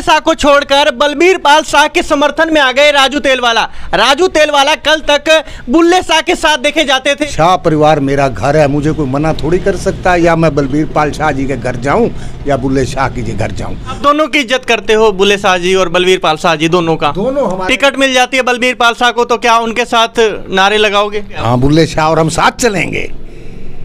शाह को छोड़कर बलबीर पाल शाह के समर्थन में आ गए राजू तेलवाला। राजू तेलवाला कल तक बुल्ले शाह के साथ देखे जाते थे। शाह परिवार मेरा घर है मुझे कोई मना थोड़ी कर सकता है या मैं बलबीर पाल शाह जी के घर जाऊँ या बुल्ले शाह की जी घर जाऊँ। दोनों की इज़्ज़त करते हो बुल्ले शाह जी और बलबीर पाल शाह जी दोनों का? दोनों टिकट मिल जाती है बलबीर पाल शाह को तो क्या उनके साथ नारे लगाओगे? हाँ बुल्ले शाह और हम साथ चलेंगे।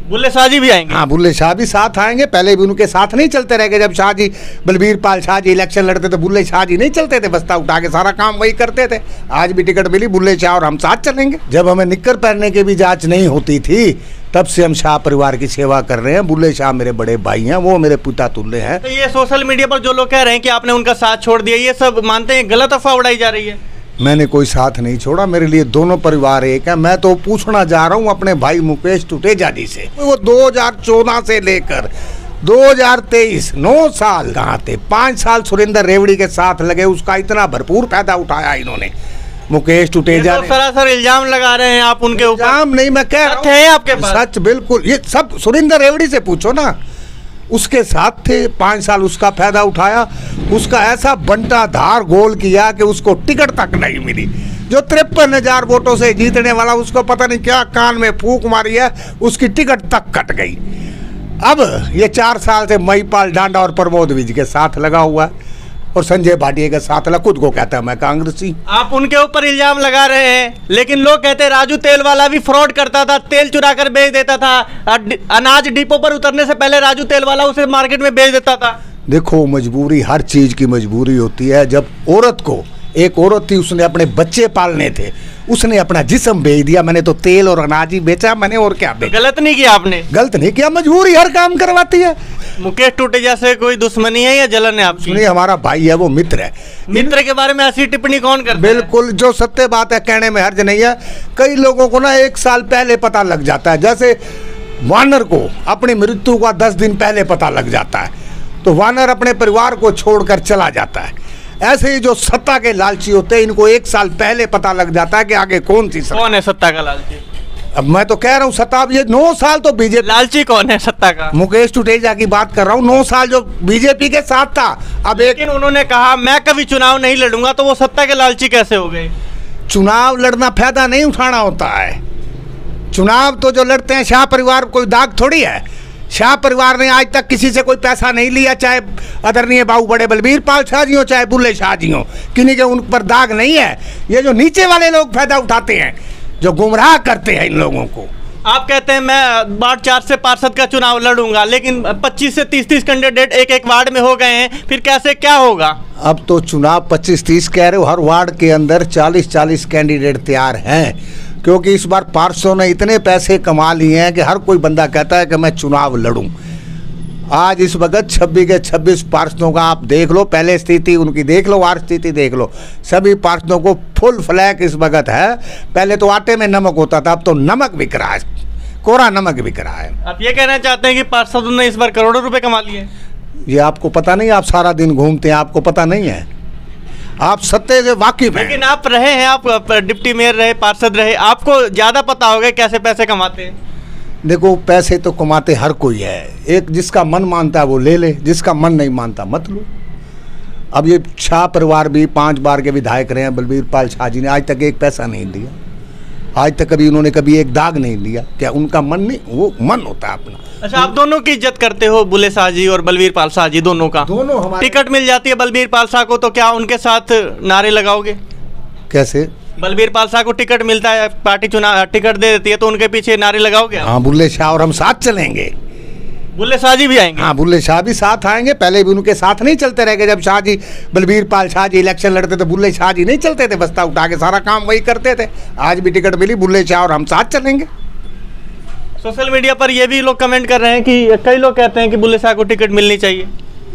बुल्ले शाह जी भी आएँगे। हाँ बुल्ले शाह भी साथ आएँगे। पहले भी उनके साथ नहीं चलते रह गए। जब शाह जी बलबीर पाल शाह जी इलेक्शन लड़ते थे बुल्ले शाह जी नहीं चलते थे। बस्ता उठा के सारा काम वही करते थे। आज भी टिकट मिली बुल्ले शाह और हम साथ चलेंगे। जब हमें निक्कर पहनने की भी जाँच नहीं होती थी तब से हम शाह परिवार की सेवा कर रहे हैं। बुल्ले शाह मेरे बड़े भाई हैं वो मेरे पिता तुल्य हैं। तो ये सोशल मीडिया पर जो लोग कह रहे हैं कि आपने उनका साथ छोड़ दिया ये सब मानते हैं गलत अफवाह उड़ाई जा रही है। मैंने कोई साथ नहीं छोड़ा मेरे लिए दोनों परिवार एक है। मैं तो पूछना जा रहा हूँ अपने भाई मुकेश टुटेजा जी से। वो 2014 से लेकर 2023 नौ साल कहाँ थे? पाँच साल सुरेंद्र रेवड़ी के साथ लगे उसका इतना भरपूर फ़ायदा उठाया इन्होंने। मुकेश टुटेजा तो सरासर इल्ज़ाम लगा रहे हैं आप उनके ऊपर। इल्ज़ाम नहीं मैं कह रहा है। आपके पास? सच बिल्कुल। ये सब सुरेंद्र रेवड़ी से पूछो ना। उसके साथ थे, पाँच साल उसका फ़ायदा उठाया। उसका ऐसा बंटा धार गोल किया कि उसको टिकट तक नहीं मिली। जो तिरपन हज़ार वोटों से जीतने वाला, उसको पता नहीं क्या कान में फूक मारी है, उसकी टिकट तक कट गई। अब ये चार साल से महिपाल डांडा और प्रमोद विज के साथ लगा हुआ है। और संजय भाटिया के साथ खुद को कहता है मैं कांग्रेसी आप उनके ऊपर इल्ज़ाम लगा रहे हैं लेकिन लोग कहते हैं राजू तेल वाला भी फ्रॉड करता था तेल चुरा कर बेच देता था अनाज डिपो पर उतरने से पहले राजू तेल वाला उसे मार्केट में बेच देता था। देखो मजबूरी हर चीज़ की मजबूरी होती है जब औरत को एक औरत थी उसने अपने बच्चे पालने थे उसने अपना जिसम बेच दिया मैंने तो तेल और अनाज ही बेचा मैंने और क्या बेचा? गलत नहीं किया आपने। गलत नहीं किया मजबूरी हर काम करवाती है। मुकेश टूटेजा से कोई दुश्मनी है या जलन है आपकी? सुनिए हमारा भाई है वो मित्र है। मित्र के बारे में ऐसी टिप्पणी कौन करता है? बिल्कुल जो सत्य बात है कहने में हर्ज नहीं है। कई लोगों को ना एक साल पहले पता लग जाता है जैसे वानर को अपनी मृत्यु का दस दिन पहले पता लग जाता है। तो वानर अपने परिवार को छोड़कर चला जाता है। ऐसे ही जो सत्ता के लालची होते हैं इनको एक साल पहले पता लग जाता है कि आगे कौन सी सत्ता कौन है सत्ता का लालची? अब मैं तो कह रहा हूँ सत्ता ये नौ साल तो बीजेपी लालची कौन है सत्ता का? मुकेश टुटेजा की बात कर रहा हूँ नौ साल जो बीजेपी के साथ था अब एक लेकिन उन्होंने कहा मैं कभी चुनाव नहीं लड़ूँगा तो वो सत्ता के लालची कैसे हो गए? चुनाव लड़ना फ़ायदा नहीं उठाना होता है। चुनाव तो जो लड़ते हैं शाह परिवार कोई दाग थोड़ी है। शाह परिवार ने आज तक किसी से कोई पैसा नहीं लिया चाहे आदरणीय बाबू बड़े बलबीर पाल शाह जी हो चाहे बुल्ले शाह जी हो। किन्हीं के उन पर दाग नहीं है। ये जो नीचे वाले लोग फ़ायदा उठाते हैं जो गुमराह करते हैं इन लोगों को। आप कहते हैं मैं वार्ड चार से पार्षद का चुनाव लड़ूँगा लेकिन 25 से 30 30 कैंडिडेट एक एक वार्ड में हो गए हैं फिर कैसे क्या होगा? अब तो चुनाव 25-30 कह रहे हो हर वार्ड के अंदर 40-40 कैंडिडेट तैयार हैं। क्योंकि इस बार पार्षदों ने इतने पैसे कमा लिए हैं कि हर कोई बंदा कहता है कि मैं चुनाव लड़ूं। आज इस वक्त 26 के 26 पार्षदों का आप देख लो पहले स्थिति उनकी देख लो आज स्थिति देख लो। सभी पार्षदों को फुल फ्लैग इस वक्त है। पहले तो आटे में नमक होता था अब तो नमक बिक रहा है। कोरा नमक बिक रहा है। आप ये कहना चाहते हैं कि पार्षदों ने इस बार करोड़ों रुपए कमा लिए ये आपको पता नहीं आप सारा दिन घूमते हैं आपको पता नहीं है। आप सत्य से वाकिफ हैं। लेकिन आप रहे हैं आप डिप्टी मेयर रहे पार्षद रहे आपको ज़्यादा पता होगा कैसे पैसे कमाते हैं। देखो पैसे तो कमाते हर कोई है। एक जिसका मन मानता है वो ले ले जिसका मन नहीं मानता मत लो। अब ये शाह परिवार भी पाँच बार के विधायक रहे हैं बलबीर पाल शाह जी ने आज तक एक पैसा नहीं दिया। आज तक कभी उन्होंने कभी एक दाग नहीं लिया क्या उनका मन नहीं? वो मन होता है अपना। अच्छा आप दोनों की इज़्ज़त करते हो बुले शाह जी और बलबीर पाल शाह जी दोनों का? दोनों टिकट मिल जाती है बलबीर पाल शाह को तो क्या उनके साथ नारे लगाओगे? कैसे? बलबीर पाल शाह को टिकट मिलता है पार्टी चुनाव टिकट दे देती है तो उनके पीछे नारे लगाओगे हाँ बुल्ले शाह और हम साथ चलेंगे। बुल्ले शाह जी भी आएँगे? हाँ बुल्ले शाह भी साथ आएँगे पहले भी उनके साथ नहीं चलते रह गए। जब शाह जी बलबीर पाल शाह जी इलेक्शन लड़ते थे बुल्ले शाह जी नहीं चलते थे बस्ता उठा के सारा काम वही करते थे। आज भी टिकट मिली बुल्ले शाह और हम साथ चलेंगे। सोशल मीडिया पर ये भी लोग कमेंट कर रहे हैं कि कई लोग कहते हैं कि बुल्ले शाह को टिकट मिलनी चाहिए।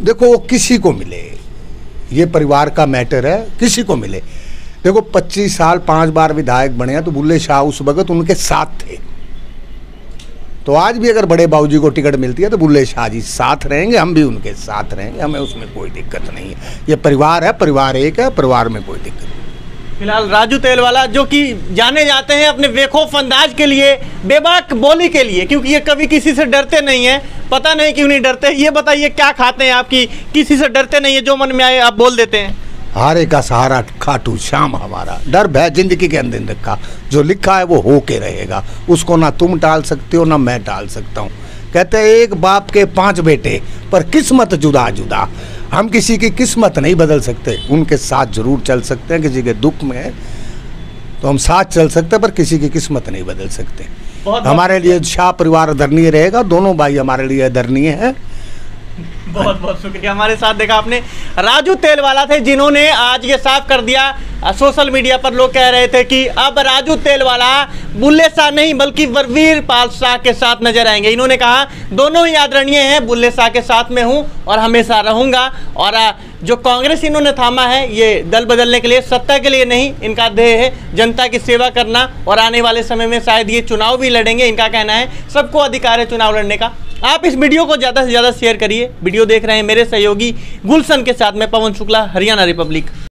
देखो वो किसी को मिले। ये परिवार का मैटर है किसी को मिले। देखो 25 साल पाँच बार विधायक बने हैं तो बुल्ले शाह उस वक्त उनके साथ थे। तो आज भी अगर बड़े बाबूजी को टिकट मिलती है तो बुल्ले शाह जी साथ रहेंगे, हम भी उनके साथ रहेंगे, हमें उसमें कोई दिक्कत नहीं है। ये परिवार है, परिवार एक है, परिवार में कोई दिक्कत नहीं। फ़िलहाल राजू तेलवाला, जो कि जाने जाते हैं अपने बेखौफ अंदाज के लिए, बेबाक बोली के लिए, क्योंकि ये कभी किसी से डरते नहीं है। पता नहीं क्यों नहीं डरते, ये बताइए क्या खाते हैं आपकी किसी से डरते नहीं है, जो मन में आए, आप बोल देते हैं। हारे का सहारा खाटू श्याम हमारा। डर भय ज़िंदगी के अंदर लिखा जो लिखा है वो हो के रहेगा। उसको ना तुम टाल सकते हो ना मैं टाल सकता हूँ। कहते हैं एक बाप के पाँच बेटे पर किस्मत जुदा जुदा। हम किसी की किस्मत नहीं बदल सकते। उनके साथ ज़रूर चल सकते हैं किसी के दुख में तो हम साथ चल सकते हैं पर किसी की किस्मत नहीं बदल सकते। हमारे लिए शाह परिवार आदरणीय रहेगा। दोनों भाई हमारे लिए आदरणीय है। बहुत बहुत शुक्रिया। हमारे साथ देखा आपने, राजू तेलवाला थे जिन्होंने आज ये साफ़ कर दिया, सोशल मीडिया पर लोग कह रहे थे कि अब राजू तेलवाला बुल्ले शाह नहीं, बल्कि वरवीर पाल शाह के साथ नज़र आएँगे। इन्होंने कहा, दोनों ही आदरणीय हैं, बुल्ले शाह के साथ में हूँ और हमेशा रहूँगा। और जो कांग्रेस इन्होंने थामा है, ये दल बदलने के लिए, सत्ता के लिए नहीं, इनका ध्येय है जनता की सेवा करना। और आने वाले समय में शायद ये चुनाव भी लड़ेंगे, इनका कहना है। सबको अधिकार है चुनाव लड़ने का। आप इस वीडियो को ज़्यादा से ज़्यादा शेयर करिए। वीडियो देख रहे हैं मेरे सहयोगी गुलशन के साथ में पवन शुक्ला, हरियाणा रिपब्लिक